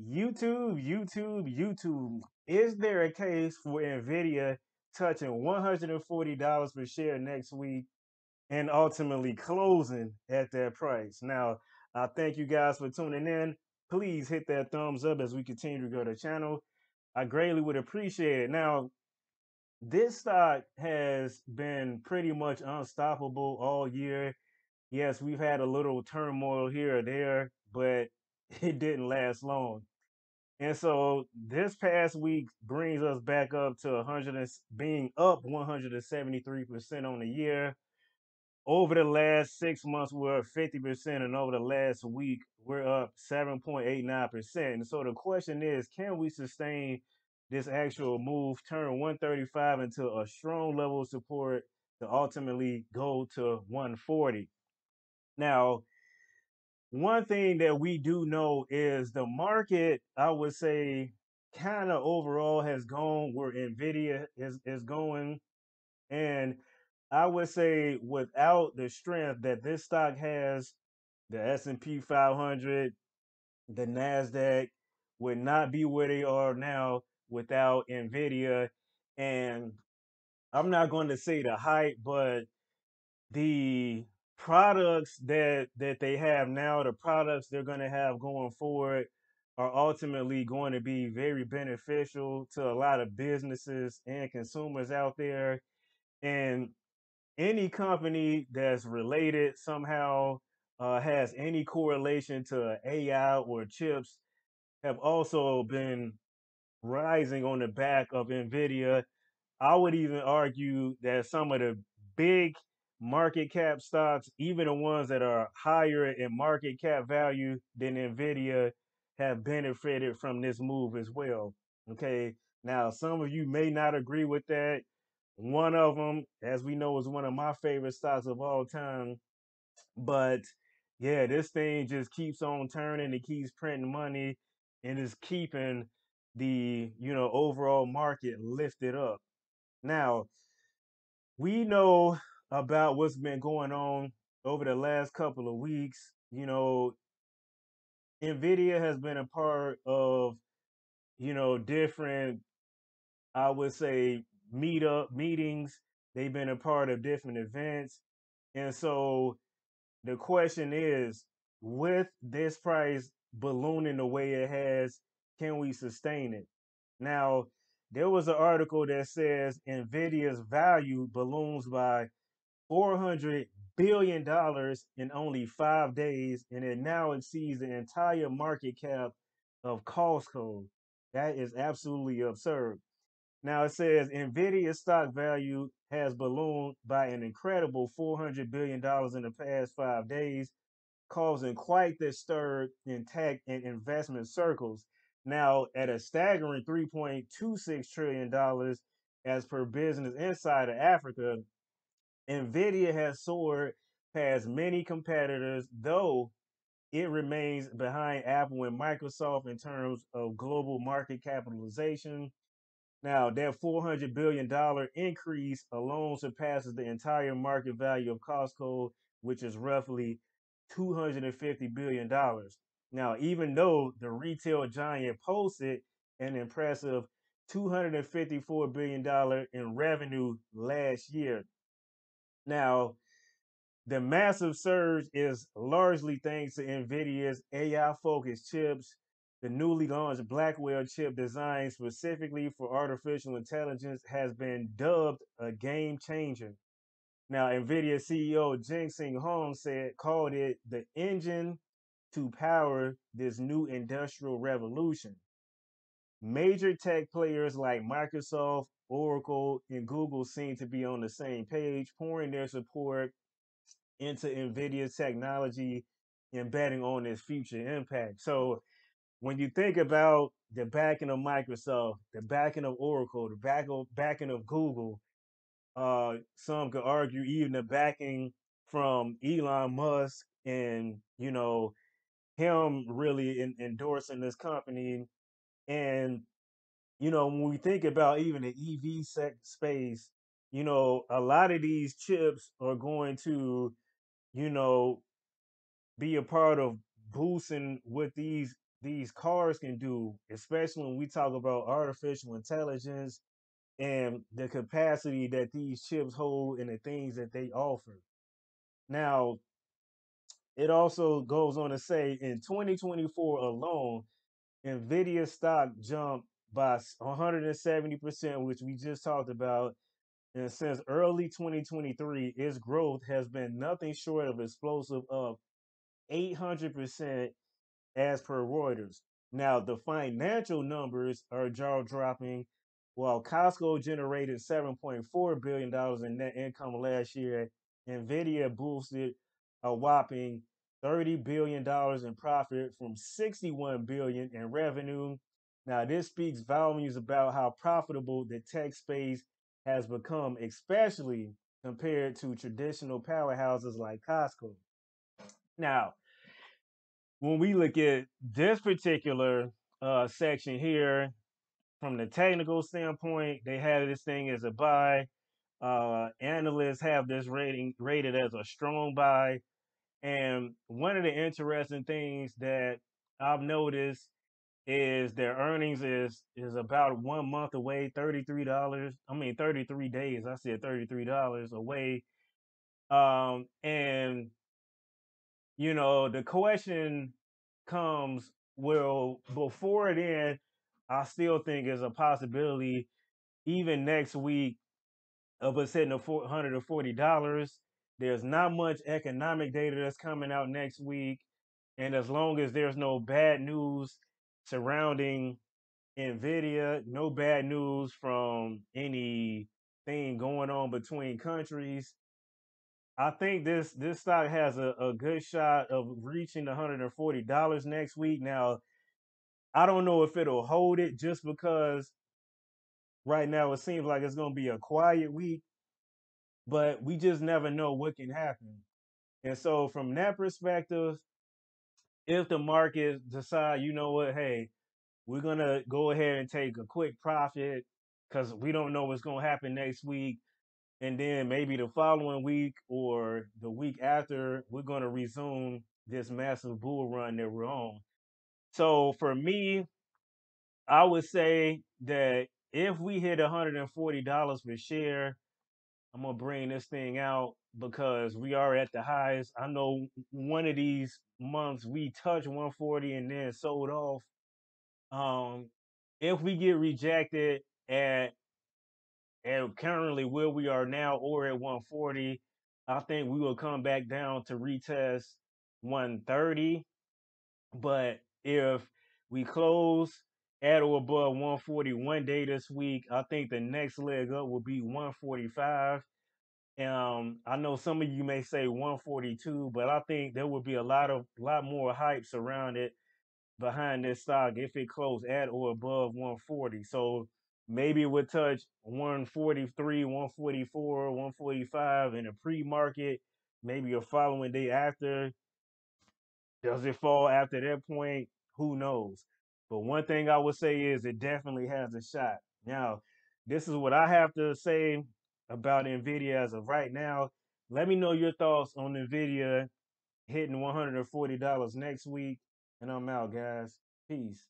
YouTube, YouTube, YouTube. Is there a case for Nvidia touching $140 per share next week and ultimately closing at that price? Now, I thank you guys for tuning in. Please hit that thumbs up as we continue to grow the channel. I greatly would appreciate it. Now, this stock has been pretty much unstoppable all year. Yes, we've had a little turmoil here or there, but it didn't last long. And so this past week brings us back up to 100 and, being up 173% on the year. Over the last six months, we're up 50%, and over the last week, we're up 7.89%. And so the question is, can we sustain this actual move, turn 135 into a strong level of support to ultimately go to 140? Now, one thing that we do know is the market, I would say, kind of overall has gone where Nvidia is is going, and I would say without the strength that this stock has, the S and P 500, the Nasdaq would not be where they are now without Nvidia, and I'm not going to say the hype, but the products that that they have now, the products they're going to have going forward, are ultimately going to be very beneficial to a lot of businesses and consumers out there. And any company that's related somehow uh, has any correlation to AI or chips have also been rising on the back of Nvidia. I would even argue that some of the big market cap stocks, even the ones that are higher in market cap value than Nvidia, have benefited from this move as well. Okay. Now, some of you may not agree with that. One of them, as we know, is one of my favorite stocks of all time. But yeah, this thing just keeps on turning. It keeps printing money and is keeping the you know overall market lifted up. Now we know about what's been going on over the last couple of weeks. You know, Nvidia has been a part of you know different, I would say, meetup meetings. They've been a part of different events, and so the question is, with this price ballooning the way it has, can we sustain it? Now, there was an article that says Nvidia's value balloons by 400 billion dollars in only 5 days and it now exceeds the entire market cap of Costco. That is absolutely absurd. Now it says Nvidia stock value has ballooned by an incredible $400 billion in the past five days, causing quite the stir in tech and investment circles. Now, at a staggering $3.26 trillion as per Business Insider Africa, Nvidia has soared past many competitors, though it remains behind Apple and Microsoft in terms of global market capitalization. Now, that $400 billion increase alone surpasses the entire market value of Costco, which is roughly $250 billion. Now, even though the retail giant posted an impressive $254 billion in revenue last year. Now, the massive surge is largely thanks to NVIDIA's AI focused chips, the newly launched Blackwell chip designed specifically for artificial intelligence has been dubbed a game changer. Now, NVIDIA CEO Jensen Huang said, called it the engine to power this new industrial revolution. Major tech players like Microsoft, Oracle, and Google seem to be on the same page, pouring their support into NVIDIA's technology and betting on its future impact. So when you think about the backing of Microsoft, the backing of Oracle, the back of, backing of Google, uh, some could argue even the backing from Elon Musk and you know him really in, endorsing this company and you know when we think about even the EV sec- space, you know a lot of these chips are going to you know be a part of boosting what these these cars can do, especially when we talk about artificial intelligence and the capacity that these chips hold and the things that they offer. Now, it also goes on to say in 2024 alone, Nvidia stock jumped by 170%, which we just talked about. And since early 2023, its growth has been nothing short of explosive of 800% as per Reuters. Now, the financial numbers are jaw dropping. While Costco generated $7.4 billion in net income last year, NVIDIA boosted a whopping $30 billion in profit from 61 billion in revenue. Now, this speaks volumes about how profitable the tech space has become, especially compared to traditional powerhouses like Costco. Now, when we look at this particular uh, section here, from the technical standpoint, they have this thing as a buy. Uh, analysts have this rating rated as a strong buy. And one of the interesting things that I've noticed is their earnings is is about one month away, thirty three dollars. I mean, thirty three days. I said thirty three dollars away. Um, and you know, the question comes, well, before then, I still think is a possibility, even next week, of us hitting the four hundred and forty dollars. There's not much economic data that's coming out next week, and as long as there's no bad news surrounding Nvidia, no bad news from anything going on between countries, I think this this stock has a, a good shot of reaching $140 next week. Now, I don't know if it'll hold it just because right now it seems like it's going to be a quiet week, but we just never know what can happen. And so from that perspective, if the market decide, you know what, hey, we're to go ahead and take a quick profit because we don't know what's to happen next week and then maybe the following week or the week after, we're to resume this massive bull run that we're on. So for me, I would say that if we hit $140 per share, I'm gonna bring this thing out because we are at the highest. I know one of these months we touched 140 and then sold off. Um, if we get rejected at and currently where we are now or at 140, I think we will come back down to retest 130. But if we close at or above 140 one day this week, I think the next leg up will be 145. Um, I know some of you may say 142, but I think there will be a lot of lot more hype surrounded behind this stock if it closed at or above 140. So maybe it would touch 143, 144, 145 in a pre-market, maybe a following day after. Does it fall after that point? Who knows? But one thing I would say is it definitely has a shot. Now, this is what I have to say about NVIDIA as of right now. Let me know your thoughts on NVIDIA hitting $140 next week. And I'm out, guys. Peace.